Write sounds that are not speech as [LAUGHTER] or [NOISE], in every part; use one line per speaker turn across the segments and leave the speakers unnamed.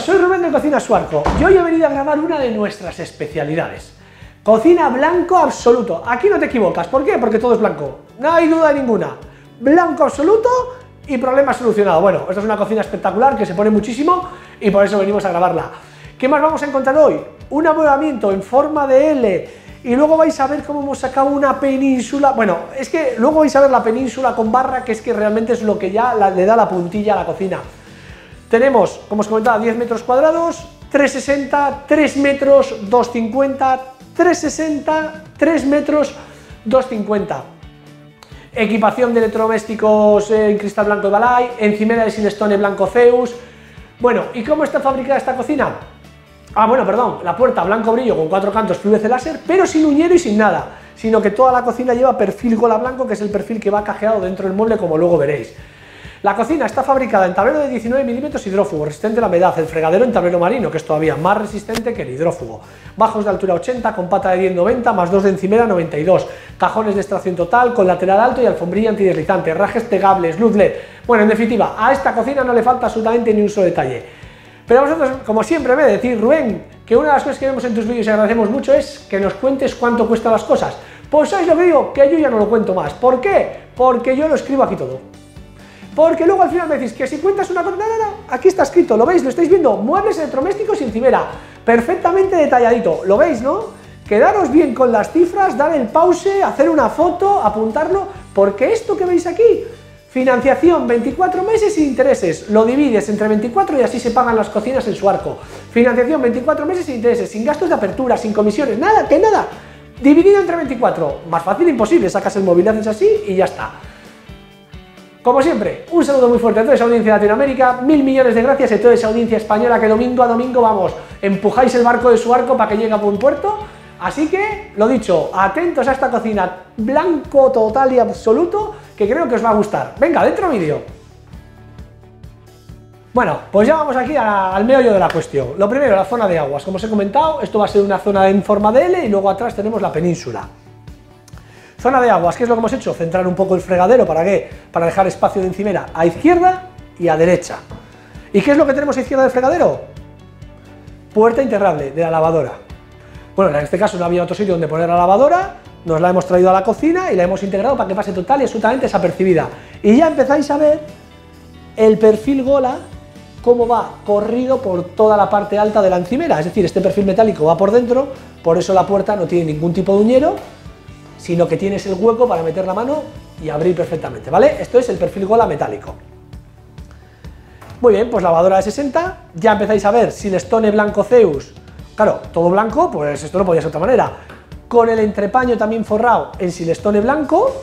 soy Rubén de Cocina Suarco y hoy he venido a grabar una de nuestras especialidades. Cocina blanco absoluto. Aquí no te equivocas. ¿Por qué? Porque todo es blanco. No hay duda ninguna. Blanco absoluto y problema solucionado. Bueno, esta es una cocina espectacular que se pone muchísimo y por eso venimos a grabarla. ¿Qué más vamos a encontrar hoy? Un amueblamiento en forma de L y luego vais a ver cómo hemos sacado una península. Bueno, es que luego vais a ver la península con barra, que es que realmente es lo que ya le da la puntilla a la cocina. Tenemos, como os comentaba, 10 metros cuadrados, 360, 3 metros, 250, 360, 3 metros, 250. Equipación de electrodomésticos en cristal blanco de Balay, encimera de Silestone blanco Zeus. Bueno, ¿y cómo está fabricada esta cocina? Ah, bueno, perdón, la puerta blanco brillo con cuatro cantos PVC láser, pero sin uñero y sin nada, sino que toda la cocina lleva perfil gola blanco, que es el perfil que va cajeado dentro del mueble, como luego veréis. La cocina está fabricada en tablero de 19 milímetros hidrófugo, resistente a la humedad, el fregadero en tablero marino, que es todavía más resistente que el hidrófugo, bajos de altura 80, con pata de 10 90, más 2 de encimera 92, cajones de extracción total, con lateral alto y alfombrilla antideslizante, rajes pegables, luz LED. Bueno, en definitiva, a esta cocina no le falta absolutamente ni un solo detalle. Pero vosotros, como siempre, me decís, Rubén, que una de las cosas que vemos en tus vídeos y agradecemos mucho es que nos cuentes cuánto cuestan las cosas. Pues ¿sabéis lo que digo? Que yo ya no lo cuento más. ¿Por qué? Porque yo lo escribo aquí todo. Porque luego al final me decís que si cuentas una cosa, aquí está escrito, lo veis, lo estáis viendo, muebles electrodomésticos y encimera, perfectamente detalladito, lo veis, ¿no? Quedaros bien con las cifras, dar el pause, hacer una foto, apuntarlo, porque esto que veis aquí, financiación 24 meses sin intereses, lo divides entre 24 y así se pagan las cocinas en su arco. Financiación 24 meses sin intereses, sin gastos de apertura, sin comisiones, nada, que nada. Dividido entre 24, más fácil imposible, sacas el móvil, haces así y ya está. Como siempre, un saludo muy fuerte a toda esa audiencia de Latinoamérica, mil millones de gracias a toda esa audiencia española que domingo a domingo, vamos, empujáis el barco de su arco para que llegue a buen puerto. Así que, lo dicho, atentos a esta cocina blanco total y absoluto, que creo que os va a gustar. Venga, dentro vídeo. Bueno, pues ya vamos aquí al meollo de la cuestión. Lo primero, la zona de aguas. Como os he comentado, esto va a ser una zona en forma de L y luego atrás tenemos la península. Zona de aguas, ¿qué es lo que hemos hecho? Centrar un poco el fregadero, ¿para qué? Para dejar espacio de encimera a izquierda y a derecha. ¿Y qué es lo que tenemos a izquierda del fregadero? Puerta integrable de la lavadora. Bueno, en este caso no había otro sitio donde poner la lavadora, nos la hemos traído a la cocina y la hemos integrado para que pase total y absolutamente desapercibida. Y ya empezáis a ver el perfil Gola, cómo va corrido por toda la parte alta de la encimera, es decir, este perfil metálico va por dentro, por eso la puerta no tiene ningún tipo de uñero, sino que tienes el hueco para meter la mano y abrir perfectamente, ¿vale? Esto es el perfil Gola metálico. Muy bien, pues lavadora de 60, ya empezáis a ver Silestone blanco Zeus, claro, todo blanco, pues esto no podía ser de otra manera, con el entrepaño también forrado en Silestone blanco,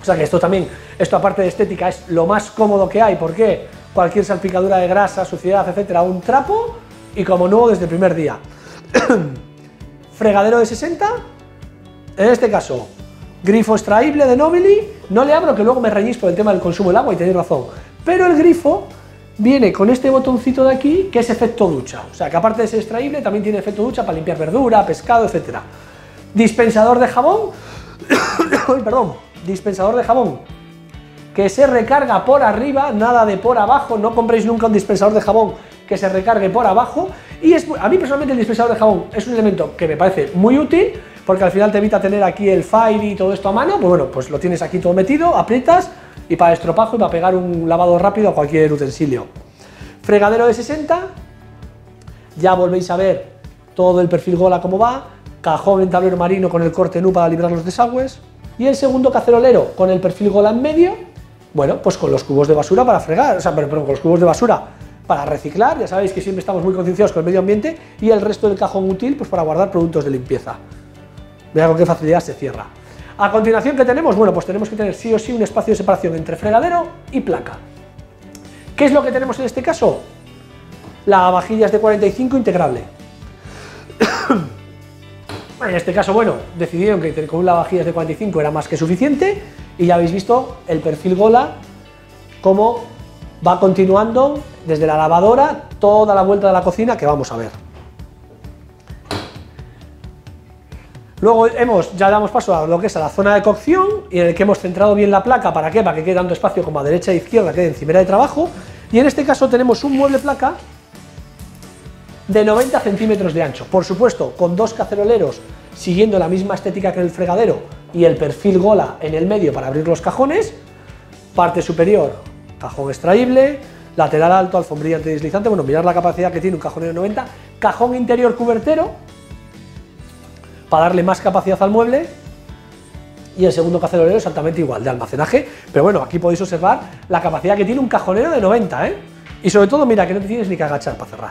o sea que esto también, esto aparte de estética es lo más cómodo que hay, ¿por qué? Cualquier salpicadura de grasa, suciedad, etcétera, un trapo y como nuevo desde el primer día. [CLEARS THROAT] Fregadero de 60, en este caso, grifo extraíble de Nobili, no le abro que luego me reñís por el tema del consumo del agua y tenéis razón, pero el grifo viene con este botoncito de aquí que es efecto ducha, o sea que aparte de ser extraíble también tiene efecto ducha para limpiar verdura, pescado, etcétera. Dispensador de jabón, [COUGHS] perdón, dispensador de jabón que se recarga por arriba, nada de por abajo, no compréis nunca un dispensador de jabón que se recargue por abajo. Y es, a mí personalmente el dispensador de jabón es un elemento que me parece muy útil porque al final te evita tener aquí el file y todo esto a mano, pues bueno, pues lo tienes aquí todo metido, aprietas y para estropajo y para pegar un lavado rápido a cualquier utensilio. Fregadero de 60, ya volvéis a ver todo el perfil Gola como va, cajón en tablero marino con el corte NU para librar los desagües, y el segundo cacerolero con el perfil Gola en medio, bueno, pues con los cubos de basura para fregar, o sea, perdón, con los cubos de basura para reciclar, ya sabéis que siempre estamos muy concienciados con el medio ambiente, y el resto del cajón útil pues para guardar productos de limpieza. Vean con qué facilidad se cierra. A continuación, ¿qué tenemos? Bueno, pues tenemos que tener sí o sí un espacio de separación entre fregadero y placa. ¿Qué es lo que tenemos en este caso? La vajilla es de 45 integrable. [COUGHS] en este caso, bueno, decidieron que con una vajilla de 45 era más que suficiente y ya habéis visto el perfil Gola, cómo va continuando desde la lavadora toda la vuelta de la cocina que vamos a ver. Luego hemos, ya damos paso a lo que es a la zona de cocción y en el que hemos centrado bien la placa, ¿para qué? Para que quede tanto espacio como a derecha e izquierda, quede encimera de trabajo. Y en este caso tenemos un mueble placa de 90 centímetros de ancho. Por supuesto, con dos caceroleros siguiendo la misma estética que el fregadero y el perfil gola en el medio para abrir los cajones. Parte superior, cajón extraíble, lateral alto, alfombrilla antideslizante, bueno, mirar la capacidad que tiene un cajón de 90, cajón interior cubertero, para darle más capacidad al mueble, y el segundo cacerolero exactamente igual, de almacenaje, pero bueno, aquí podéis observar la capacidad que tiene un cajonero de 90, ¿eh? Y sobre todo, mira, que no te tienes ni que agachar para cerrar.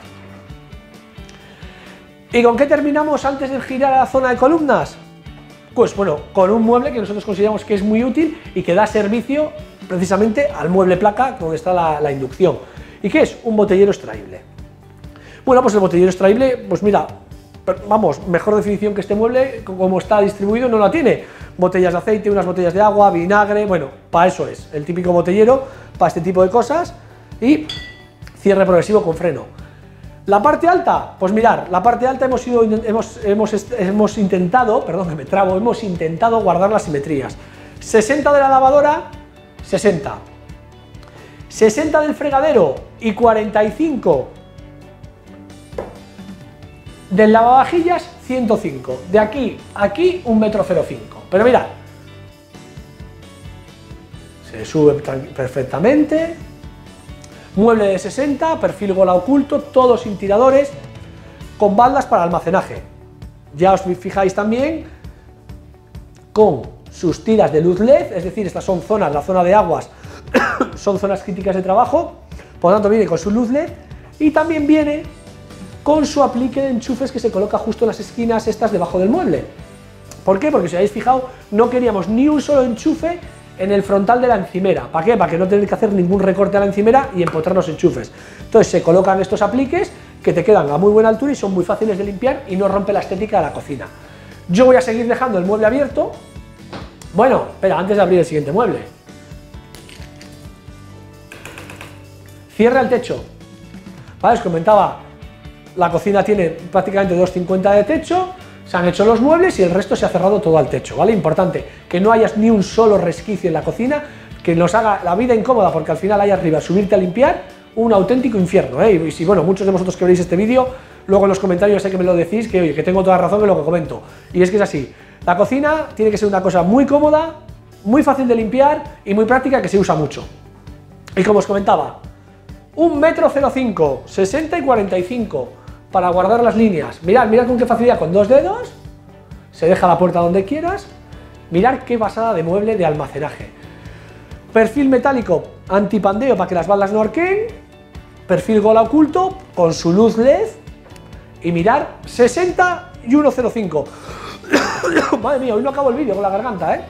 ¿Y con qué terminamos antes de girar a la zona de columnas? Pues bueno, con un mueble que nosotros consideramos que es muy útil y que da servicio precisamente al mueble placa donde está la, inducción. ¿Y qué es? Un botellero extraíble. Bueno, pues el botellero extraíble, pues mira, vamos, mejor definición que este mueble, como está distribuido, no la tiene. Botellas de aceite, unas botellas de agua, vinagre, bueno, para eso es, el típico botellero, para este tipo de cosas, y cierre progresivo con freno. La parte alta, pues mirar, la parte alta hemos, hemos, hemos, hemos intentado, perdón que me trabo, hemos intentado guardar las simetrías. 60 de la lavadora, 60. 60 del fregadero y 45 del lavavajillas, 105. De aquí a aquí, un metro 05. Pero mirad, se sube perfectamente, mueble de 60, perfil gola oculto, todos sin tiradores, con baldas para almacenaje. Ya os fijáis también con sus tiras de luz LED, es decir, estas son zonas, la zona de aguas, [COUGHS] son zonas críticas de trabajo, por lo tanto viene con su luz LED y también viene con su aplique de enchufes que se coloca justo en las esquinas estas debajo del mueble. ¿Por qué? Porque si habéis fijado, no queríamos ni un solo enchufe en el frontal de la encimera. ¿Para qué? Para que no tengáis que hacer ningún recorte a la encimera y empotrar los enchufes. Entonces se colocan estos apliques que te quedan a muy buena altura y son muy fáciles de limpiar y no rompe la estética de la cocina. Yo voy a seguir dejando el mueble abierto. Bueno, espera, antes de abrir el siguiente mueble. Cierra el techo. Vale, os comentaba, la cocina tiene prácticamente 2,50 de techo, se han hecho los muebles y el resto se ha cerrado todo al techo, ¿vale? Importante, que no hayas ni un solo resquicio en la cocina que nos haga la vida incómoda porque al final hay arriba subirte a limpiar un auténtico infierno, ¿eh? Y si, bueno, muchos de vosotros que veréis este vídeo, luego en los comentarios sé que me lo decís, que oye, que tengo toda razón en lo que comento. Y es que es así, la cocina tiene que ser una cosa muy cómoda, muy fácil de limpiar y muy práctica que se usa mucho. Y como os comentaba, un metro 05, 60 y 45, para guardar las líneas. Mirad, mirad con qué facilidad, con dos dedos, se deja la puerta donde quieras. Mirad qué basada de mueble de almacenaje. Perfil metálico antipandeo para que las balas no arqueen. Perfil gola oculto con su luz LED. Y mirar 60 y 105. [COUGHS] Madre mía, hoy no acabo el vídeo con la garganta, ¿eh?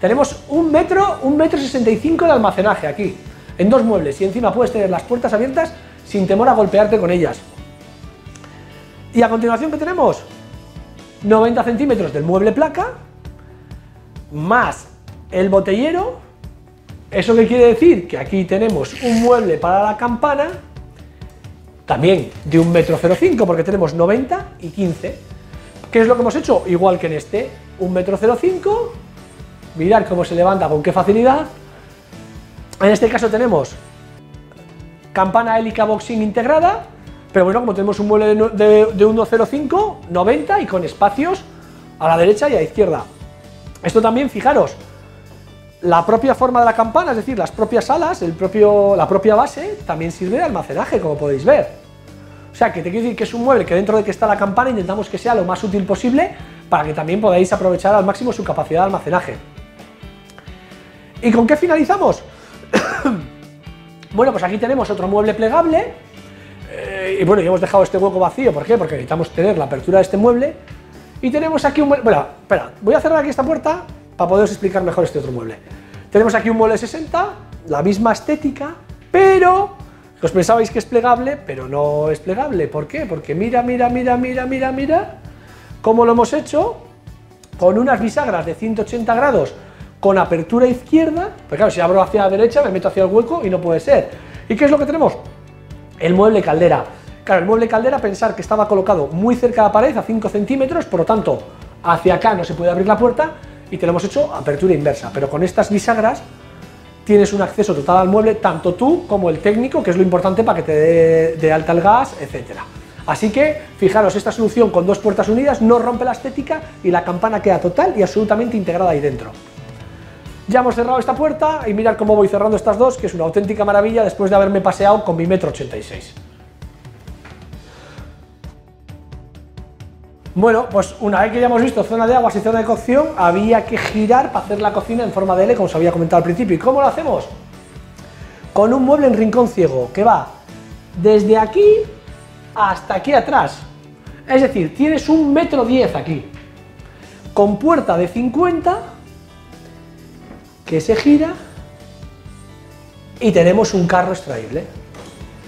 Tenemos un metro, un metro 65 de almacenaje aquí, en dos muebles, y encima puedes tener las puertas abiertas sin temor a golpearte con ellas. Y a continuación, ¿qué tenemos? 90 centímetros del mueble placa, más el botellero. ¿Eso qué quiere decir? Que aquí tenemos un mueble para la campana, también de un metro 05, porque tenemos 90 y 15. ¿Qué es lo que hemos hecho? Igual que en este, un metro 05, mirar cómo se levanta con qué facilidad. En este caso tenemos campana hélica boxing integrada, pero bueno, como tenemos un mueble de, 1.05, 90 y con espacios a la derecha y a la izquierda. Esto también, fijaros, la propia forma de la campana, es decir, las propias alas, el propio, la propia base, también sirve de almacenaje, como podéis ver. O sea, que te quiero decir que es un mueble que dentro de que está la campana intentamos que sea lo más útil posible para que también podáis aprovechar al máximo su capacidad de almacenaje. ¿Y con qué finalizamos? [COUGHS] bueno, pues aquí tenemos otro mueble plegable y bueno, ya hemos dejado este hueco vacío, ¿por qué? Porque necesitamos tener la apertura de este mueble. Y tenemos aquí un mueble... Bueno, espera, voy a cerrar aquí esta puerta para poderos explicar mejor este otro mueble. Tenemos aquí un mueble 60, la misma estética, pero os pensabais que es plegable, pero no es plegable. ¿Por qué? Porque mira, mira, mira, mira, mira, mira, cómo lo hemos hecho, con unas bisagras de 180 grados, con apertura izquierda, pero claro, si abro hacia la derecha me meto hacia el hueco y no puede ser. ¿Y qué es lo que tenemos? El mueble caldera. Claro, el mueble caldera, pensar que estaba colocado muy cerca de la pared, a 5 centímetros, por lo tanto, hacia acá no se puede abrir la puerta y tenemos hecho apertura inversa. Pero con estas bisagras tienes un acceso total al mueble, tanto tú como el técnico, que es lo importante para que te dé de alta el gas, etc. Así que, fijaros, esta solución con dos puertas unidas no rompe la estética y la campana queda total y absolutamente integrada ahí dentro. Ya hemos cerrado esta puerta y mirad cómo voy cerrando estas dos, que es una auténtica maravilla después de haberme paseado con mi metro 86. Bueno, pues una vez que ya hemos visto zona de aguas y zona de cocción, había que girar para hacer la cocina en forma de L, como os había comentado al principio. ¿Y cómo lo hacemos? Con un mueble en rincón ciego, que va desde aquí hasta aquí atrás. Es decir, tienes un metro diez aquí, con puerta de 50, que se gira, y tenemos un carro extraíble.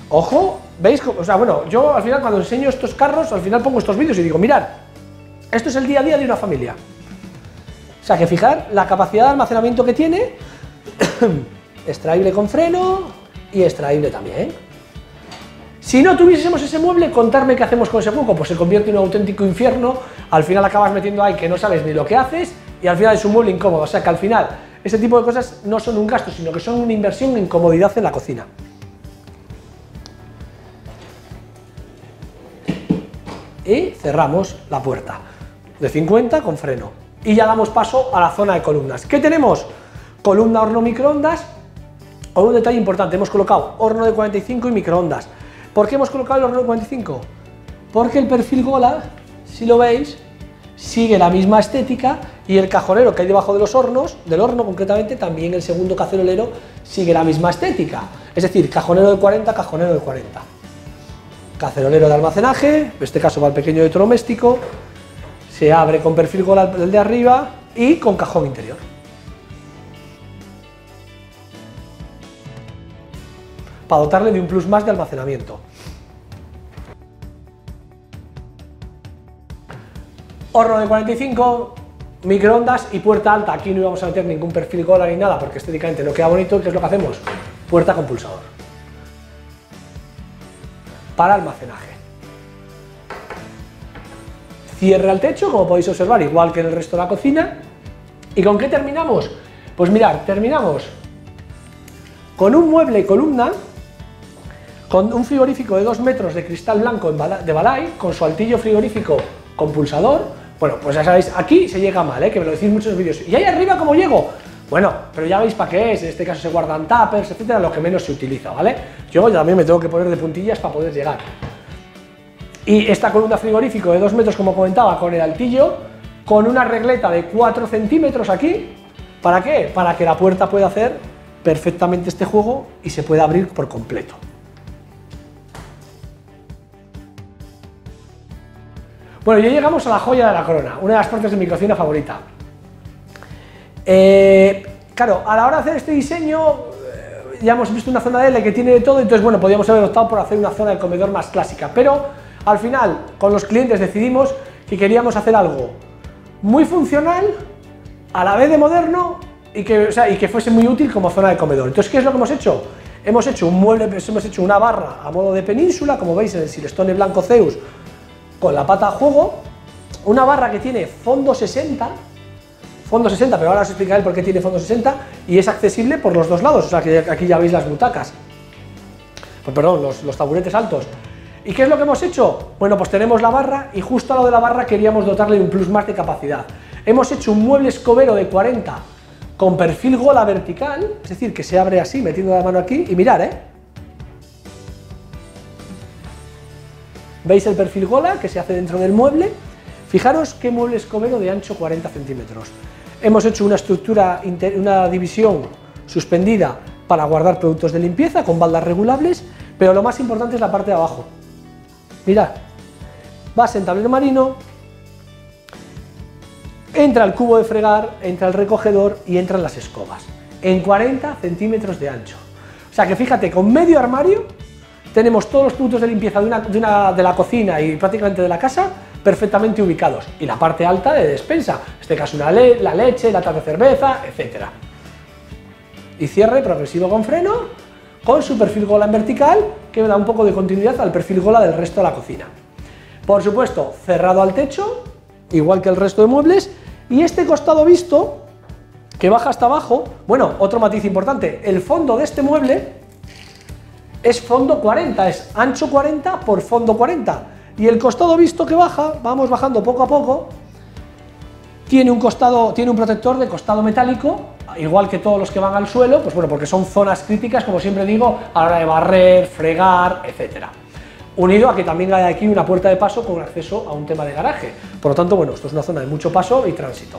Ojo, ¿veis? O sea, bueno, yo al final cuando enseño estos carros, al final pongo estos vídeos y digo, mirad, esto es el día a día de una familia. O sea, que fijar la capacidad de almacenamiento que tiene, [COUGHS] extraíble con freno y extraíble también. Si no tuviésemos ese mueble, contarme qué hacemos con ese hueco, pues se convierte en un auténtico infierno, al final acabas metiendo ahí que no sabes ni lo que haces y al final es un mueble incómodo, o sea que al final ese tipo de cosas no son un gasto, sino que son una inversión en comodidad en la cocina. Y cerramos la puerta de 50 con freno. Y ya damos paso a la zona de columnas. ¿Qué tenemos? Columna horno microondas. Con un detalle importante, hemos colocado horno de 45 y microondas. ¿Por qué hemos colocado el horno de 45? Porque el perfil Gola, si lo veis, sigue la misma estética y el cajonero que hay debajo de los hornos, del horno concretamente, también el segundo cacerolero sigue la misma estética. Es decir, cajonero de 40, cajonero de 40. Cacerolero de almacenaje, en este caso va el pequeño electrodoméstico, se abre con perfil Gola el de arriba y con cajón interior. para dotarle de un plus más de almacenamiento. Horno de 45, microondas y puerta alta. Aquí no íbamos a meter ningún perfil cola ni nada porque estéticamente no queda bonito. ¿Qué es lo que hacemos? Puerta con pulsador. Para almacenaje. Cierre al techo, como podéis observar, igual que en el resto de la cocina. ¿Y con qué terminamos? Pues mirad, terminamos con un mueble columna con un frigorífico de 2 metros de cristal blanco de Balay, con su altillo frigorífico con pulsador, bueno, pues ya sabéis, aquí se llega mal, ¿eh? que me lo decís en muchos vídeos. ¿Y ahí arriba cómo llego? Bueno, pero ya veis para qué es, en este caso se guardan tuppers, etcétera, lo que menos se utiliza, ¿vale? Yo también me tengo que poner de puntillas para poder llegar. Y esta columna frigorífico de 2 metros, como comentaba, con el altillo, con una regleta de 4 centímetros aquí, ¿para qué? Para que la puerta pueda hacer perfectamente este juego y se pueda abrir por completo. Bueno, ya llegamos a la joya de la corona, una de las partes de mi cocina favorita. Eh, claro, a la hora de hacer este diseño, eh, ya hemos visto una zona de L que tiene de todo, entonces bueno, podríamos haber optado por hacer una zona de comedor más clásica, pero al final, con los clientes decidimos que queríamos hacer algo muy funcional, a la vez de moderno, y que, y que fuese muy útil como zona de comedor. Entonces, ¿qué es lo que hemos hecho? Hemos hecho un mueble, hemos hecho una barra a modo de península, como veis en el Silestone Blanco Zeus, con la pata a juego, una barra que tiene fondo 60, fondo 60, pero ahora os explicaré por qué tiene fondo 60, y es accesible por los dos lados, o sea que aquí ya veis las butacas, pues perdón, los, taburetes altos. ¿Y qué es lo que hemos hecho? Bueno, pues tenemos la barra y justo a lo de la barra queríamos dotarle un plus más de capacidad. Hemos hecho un mueble escobero de 40 con perfil gola vertical, es decir, que se abre así, metiendo la mano aquí, y mirar, ¿eh? ¿Veis el perfil gola que se hace dentro del mueble? Fijaros qué mueble escobero de ancho 40 centímetros. Hemos hecho una estructura, una división suspendida para guardar productos de limpieza con baldas regulables, pero lo más importante es la parte de abajo. Mirad, vas en tablero marino, entra el cubo de fregar, entra el recogedor y entran las escobas, en 40 centímetros de ancho. O sea que fíjate, con medio armario tenemos todos los puntos de limpieza de, una, de, la cocina y prácticamente de la casa perfectamente ubicados y la parte alta de despensa, en este caso una la leche, lata de cerveza, etc. Y cierre progresivo con freno, con su perfil gola en vertical, que da un poco de continuidad al perfil gola del resto de la cocina. Por supuesto, cerrado al techo, igual que el resto de muebles, y este costado visto, que baja hasta abajo, bueno, otro matiz importante, el fondo de este mueble es fondo 40, es ancho 40 por fondo 40. Y el costado visto que baja, vamos bajando poco a poco, tiene un costado, tiene un protector de costado metálico, igual que todos los que van al suelo, pues bueno, porque son zonas críticas, como siempre digo, a la hora de barrer, fregar, etcétera. Unido a que también hay aquí una puerta de paso con acceso a un tema de garaje. Por lo tanto, bueno, esto es una zona de mucho paso y tránsito.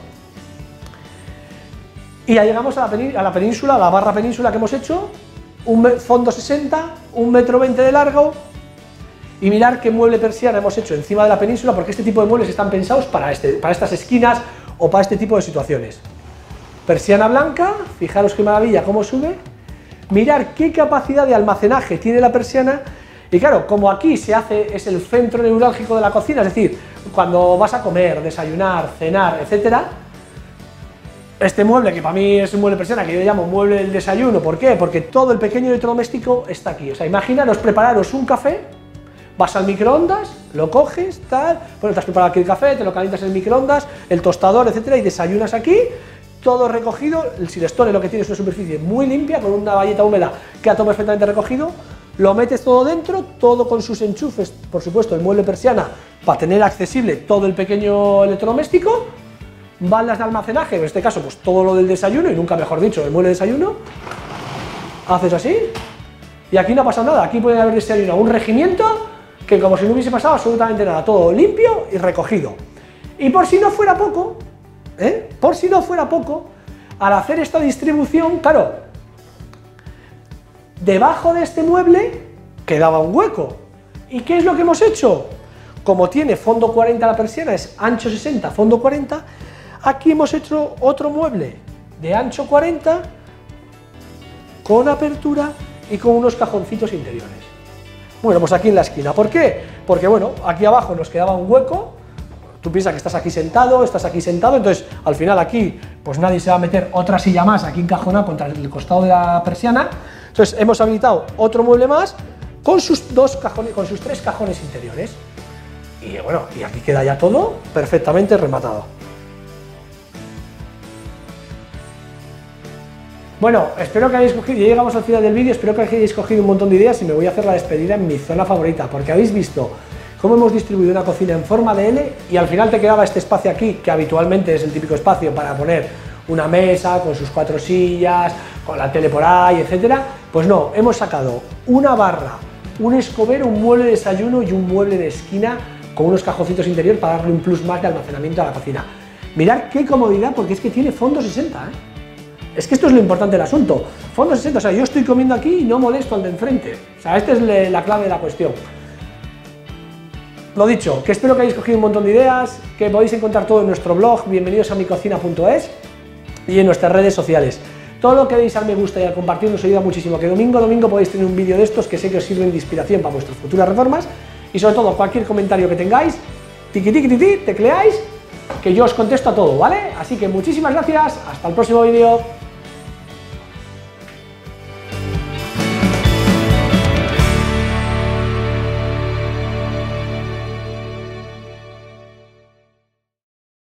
Y ya llegamos a la, península, a la barra península que hemos hecho, un fondo 60, un metro 20 de largo, y mirar qué mueble persiana hemos hecho encima de la península, porque este tipo de muebles están pensados para, este, para estas esquinas o para este tipo de situaciones. Persiana blanca, fijaros qué maravilla, cómo sube. Mirar qué capacidad de almacenaje tiene la persiana. Y claro, como aquí se hace, es el centro neurálgico de la cocina, es decir, cuando vas a comer, desayunar, cenar, etcétera, este mueble, que para mí es un mueble persiana, que yo llamo mueble del desayuno, ¿por qué? Porque todo el pequeño electrodoméstico está aquí. O sea, imaginaros prepararos un café vas al microondas, lo coges, tal, bueno, te has preparado aquí el café, te lo calientas en el microondas, el tostador, etcétera, y desayunas aquí, todo recogido, el silestone lo que tiene es una superficie muy limpia, con una valleta húmeda, queda todo perfectamente recogido, lo metes todo dentro, todo con sus enchufes, por supuesto, el mueble persiana, para tener accesible todo el pequeño electrodoméstico, baldas de almacenaje, en este caso, pues todo lo del desayuno, y nunca mejor dicho, el mueble de desayuno, haces así, y aquí no ha pasado nada, aquí puede haber desayuno un regimiento, que como si no hubiese pasado absolutamente nada, todo limpio y recogido. Y por si no fuera poco, ¿eh? por si no fuera poco, al hacer esta distribución, claro, debajo de este mueble quedaba un hueco. ¿Y qué es lo que hemos hecho? Como tiene fondo 40 la persiana, es ancho 60, fondo 40, aquí hemos hecho otro mueble de ancho 40 con apertura y con unos cajoncitos interiores. Bueno, pues aquí en la esquina. ¿Por qué? Porque, bueno, aquí abajo nos quedaba un hueco, tú piensas que estás aquí sentado, estás aquí sentado, entonces al final aquí, pues nadie se va a meter otra silla más aquí encajonada contra el costado de la persiana, entonces hemos habilitado otro mueble más con sus dos cajones, con sus tres cajones interiores. Y bueno, y aquí queda ya todo perfectamente rematado. Bueno, espero que hayáis cogido, ya llegamos al final del vídeo, espero que hayáis cogido un montón de ideas y me voy a hacer la despedida en mi zona favorita, porque habéis visto cómo hemos distribuido una cocina en forma de L y al final te quedaba este espacio aquí, que habitualmente es el típico espacio para poner una mesa con sus cuatro sillas, con la tele por ahí, etcétera. Pues no, hemos sacado una barra, un escobero, un mueble de desayuno y un mueble de esquina con unos cajoncitos interior para darle un plus más de almacenamiento a la cocina. Mirad qué comodidad, porque es que tiene fondo 60, ¿eh? Es que esto es lo importante del asunto. Fondo 60, o sea, yo estoy comiendo aquí y no molesto al de enfrente. O sea, esta es la clave de la cuestión. Lo dicho, que espero que hayáis cogido un montón de ideas, que podéis encontrar todo en nuestro blog, bienvenidos a micocina.es y en nuestras redes sociales. Todo lo que deis al me gusta y al compartir nos ayuda muchísimo, que domingo a domingo podéis tener un vídeo de estos que sé que os sirven de inspiración para vuestras futuras reformas y sobre todo cualquier comentario que tengáis, tiqui tiqui tiqui, tecleáis, que yo os contesto a todo, ¿vale? Así que muchísimas gracias, hasta el próximo vídeo.